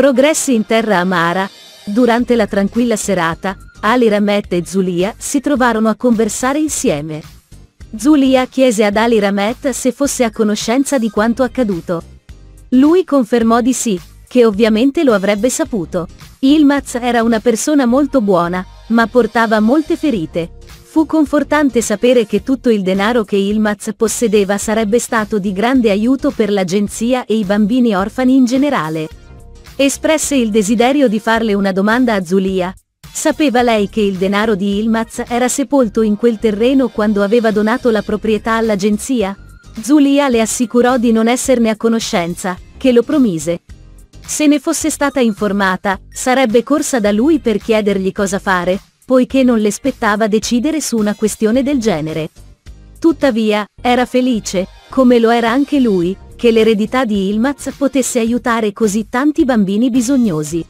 Progressi in terra amara. Durante la tranquilla serata, Ali Ramet e Zulia si trovarono a conversare insieme. Zulia chiese ad Ali Ramet se fosse a conoscenza di quanto accaduto. Lui confermò di sì, che ovviamente lo avrebbe saputo. Ilmaz era una persona molto buona, ma portava molte ferite. Fu confortante sapere che tutto il denaro che Ilmaz possedeva sarebbe stato di grande aiuto per l'agenzia e i bambini orfani in generale. Espresse il desiderio di farle una domanda a Zulia. Sapeva lei che il denaro di Ilmaz era sepolto in quel terreno quando aveva donato la proprietà all'agenzia? Zulia le assicurò di non esserne a conoscenza, che lo promise. Se ne fosse stata informata, sarebbe corsa da lui per chiedergli cosa fare, poiché non le spettava decidere su una questione del genere. Tuttavia, era felice, come lo era anche lui, che l'eredità di Ilmaz potesse aiutare così tanti bambini bisognosi.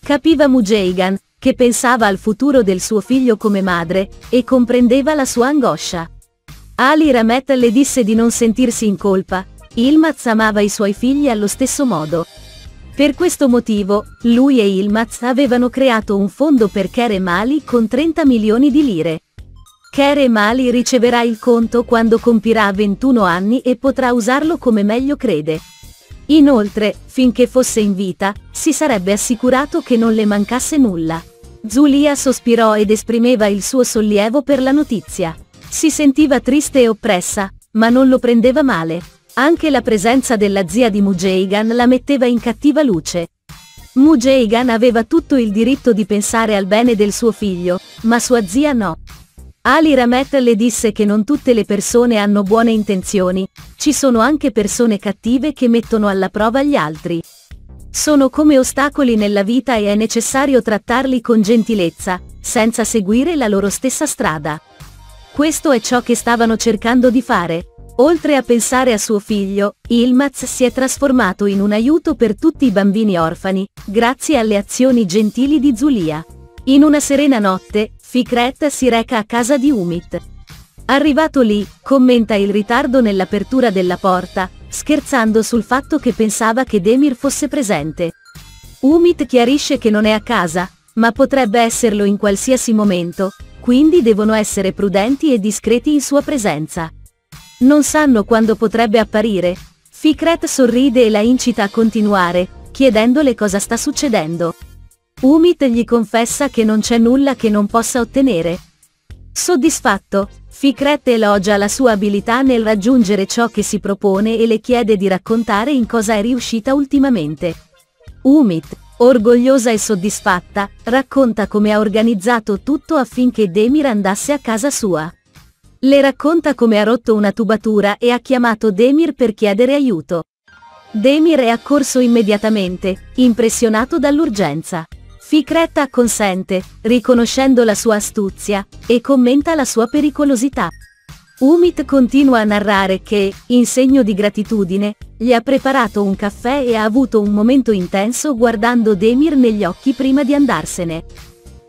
Capiva Mujeigan, che pensava al futuro del suo figlio come madre, e comprendeva la sua angoscia. Ali Ramet le disse di non sentirsi in colpa, Ilmaz amava i suoi figli allo stesso modo. Per questo motivo, lui e Ilmaz avevano creato un fondo per Kere Mali con 30 milioni di lire. Kere Mali riceverà il conto quando compirà 21 anni e potrà usarlo come meglio crede. Inoltre, finché fosse in vita, si sarebbe assicurato che non le mancasse nulla. Zulia sospirò ed esprimeva il suo sollievo per la notizia. Si sentiva triste e oppressa, ma non lo prendeva male. Anche la presenza della zia di Mujeigan la metteva in cattiva luce. Mujeigan aveva tutto il diritto di pensare al bene del suo figlio, ma sua zia no. Ali Ramet le disse che non tutte le persone hanno buone intenzioni, ci sono anche persone cattive che mettono alla prova gli altri. Sono come ostacoli nella vita e è necessario trattarli con gentilezza, senza seguire la loro stessa strada. Questo è ciò che stavano cercando di fare, Oltre a pensare a suo figlio, Ilmaz si è trasformato in un aiuto per tutti i bambini orfani, grazie alle azioni gentili di Zulia. In una serena notte, Fikret si reca a casa di Umit. Arrivato lì, commenta il ritardo nell'apertura della porta, scherzando sul fatto che pensava che Demir fosse presente. Umit chiarisce che non è a casa, ma potrebbe esserlo in qualsiasi momento, quindi devono essere prudenti e discreti in sua presenza. Non sanno quando potrebbe apparire. Fikret sorride e la incita a continuare, chiedendole cosa sta succedendo. Umit gli confessa che non c'è nulla che non possa ottenere. Soddisfatto, Fikret elogia la sua abilità nel raggiungere ciò che si propone e le chiede di raccontare in cosa è riuscita ultimamente. Umit, orgogliosa e soddisfatta, racconta come ha organizzato tutto affinché Demir andasse a casa sua. Le racconta come ha rotto una tubatura e ha chiamato Demir per chiedere aiuto. Demir è accorso immediatamente, impressionato dall'urgenza. Fikret acconsente, riconoscendo la sua astuzia, e commenta la sua pericolosità. Umit continua a narrare che, in segno di gratitudine, gli ha preparato un caffè e ha avuto un momento intenso guardando Demir negli occhi prima di andarsene.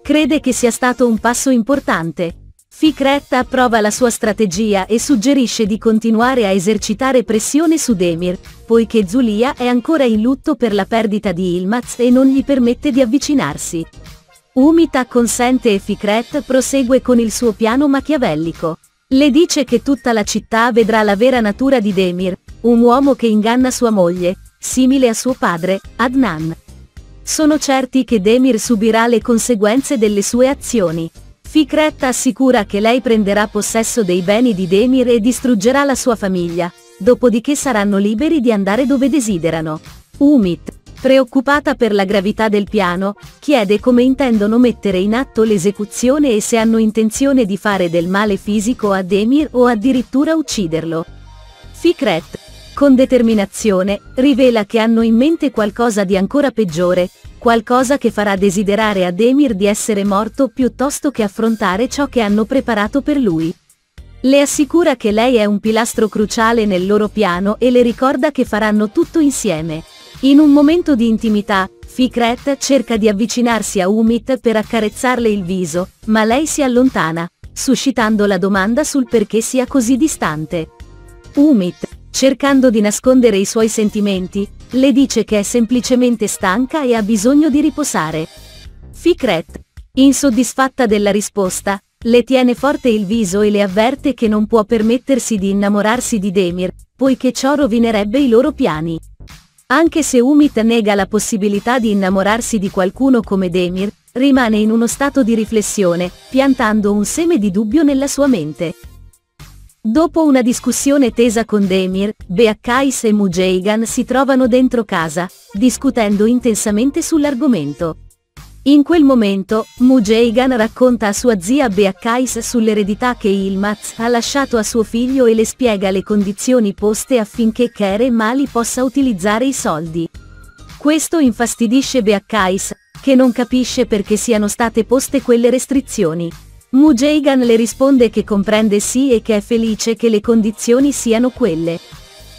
Crede che sia stato un passo importante, Fikret approva la sua strategia e suggerisce di continuare a esercitare pressione su Demir, poiché Zulia è ancora in lutto per la perdita di Ilmaz e non gli permette di avvicinarsi. Umita consente e Fikret prosegue con il suo piano machiavellico. Le dice che tutta la città vedrà la vera natura di Demir, un uomo che inganna sua moglie, simile a suo padre, Adnan. Sono certi che Demir subirà le conseguenze delle sue azioni. Fikret assicura che lei prenderà possesso dei beni di Demir e distruggerà la sua famiglia, dopodiché saranno liberi di andare dove desiderano. Umit, preoccupata per la gravità del piano, chiede come intendono mettere in atto l'esecuzione e se hanno intenzione di fare del male fisico a Demir o addirittura ucciderlo. Fikret, con determinazione, rivela che hanno in mente qualcosa di ancora peggiore, qualcosa che farà desiderare a Demir di essere morto piuttosto che affrontare ciò che hanno preparato per lui. Le assicura che lei è un pilastro cruciale nel loro piano e le ricorda che faranno tutto insieme. In un momento di intimità, Fikret cerca di avvicinarsi a Umit per accarezzarle il viso, ma lei si allontana, suscitando la domanda sul perché sia così distante. Umit, cercando di nascondere i suoi sentimenti, le dice che è semplicemente stanca e ha bisogno di riposare. Fikret, insoddisfatta della risposta, le tiene forte il viso e le avverte che non può permettersi di innamorarsi di Demir, poiché ciò rovinerebbe i loro piani. Anche se Umit nega la possibilità di innamorarsi di qualcuno come Demir, rimane in uno stato di riflessione, piantando un seme di dubbio nella sua mente. Dopo una discussione tesa con Demir, Beakkais e Mujeigan si trovano dentro casa, discutendo intensamente sull'argomento. In quel momento, Mujeigan racconta a sua zia Beakkais sull'eredità che Ilmaz ha lasciato a suo figlio e le spiega le condizioni poste affinché Kere Mali possa utilizzare i soldi. Questo infastidisce Beakkais, che non capisce perché siano state poste quelle restrizioni. Mujeigan le risponde che comprende sì e che è felice che le condizioni siano quelle.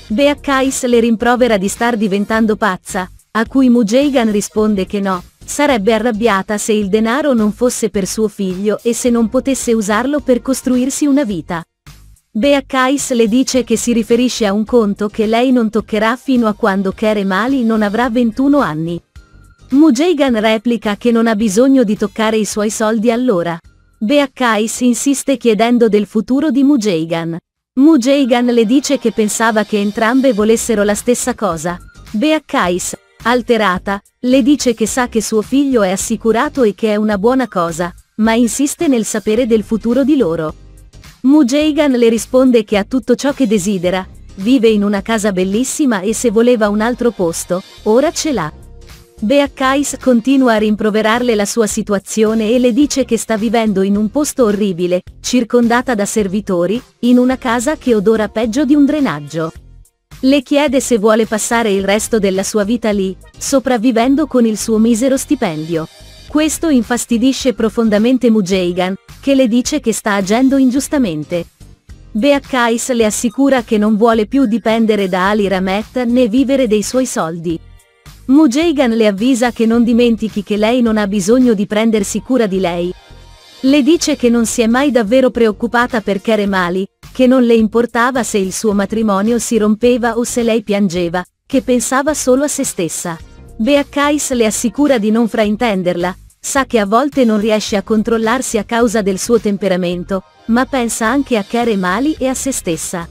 Beakkais le rimprovera di star diventando pazza, a cui Mujeigan risponde che no, sarebbe arrabbiata se il denaro non fosse per suo figlio e se non potesse usarlo per costruirsi una vita. Beakkais le dice che si riferisce a un conto che lei non toccherà fino a quando Kere Mali non avrà 21 anni. Mujeigan replica che non ha bisogno di toccare i suoi soldi allora. Beakkais insiste chiedendo del futuro di Mujeigan. Mujeigan le dice che pensava che entrambe volessero la stessa cosa. Beakkais, alterata, le dice che sa che suo figlio è assicurato e che è una buona cosa, ma insiste nel sapere del futuro di loro. Mujeigan le risponde che ha tutto ciò che desidera, vive in una casa bellissima e se voleva un altro posto, ora ce l'ha. Beakkais continua a rimproverarle la sua situazione e le dice che sta vivendo in un posto orribile, circondata da servitori, in una casa che odora peggio di un drenaggio. Le chiede se vuole passare il resto della sua vita lì, sopravvivendo con il suo misero stipendio. Questo infastidisce profondamente Mujeigan, che le dice che sta agendo ingiustamente. Beakkais le assicura che non vuole più dipendere da Ali Ramet né vivere dei suoi soldi. Mujeigan le avvisa che non dimentichi che lei non ha bisogno di prendersi cura di lei. Le dice che non si è mai davvero preoccupata per Keremali, che non le importava se il suo matrimonio si rompeva o se lei piangeva, che pensava solo a se stessa. Beakkais le assicura di non fraintenderla, sa che a volte non riesce a controllarsi a causa del suo temperamento, ma pensa anche a Keremali e a se stessa.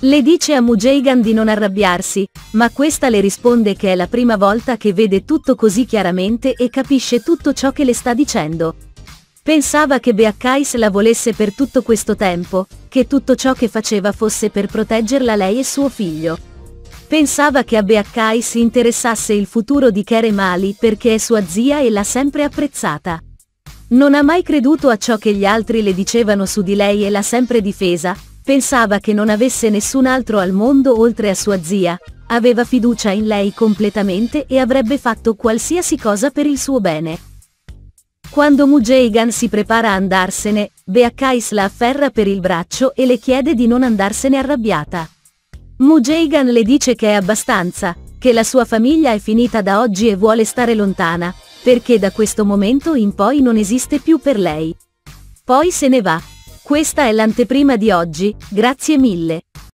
Le dice a Mujeigan di non arrabbiarsi, ma questa le risponde che è la prima volta che vede tutto così chiaramente e capisce tutto ciò che le sta dicendo. Pensava che Beakkais la volesse per tutto questo tempo, che tutto ciò che faceva fosse per proteggerla lei e suo figlio. Pensava che a Beakkais interessasse il futuro di Kere Mali perché è sua zia e l'ha sempre apprezzata. Non ha mai creduto a ciò che gli altri le dicevano su di lei e l'ha sempre difesa, Pensava che non avesse nessun altro al mondo oltre a sua zia, aveva fiducia in lei completamente e avrebbe fatto qualsiasi cosa per il suo bene. Quando Mujeigan si prepara a andarsene, Beakkais la afferra per il braccio e le chiede di non andarsene arrabbiata. Mujeigan le dice che è abbastanza, che la sua famiglia è finita da oggi e vuole stare lontana, perché da questo momento in poi non esiste più per lei. Poi se ne va. Questa è l'anteprima di oggi, grazie mille.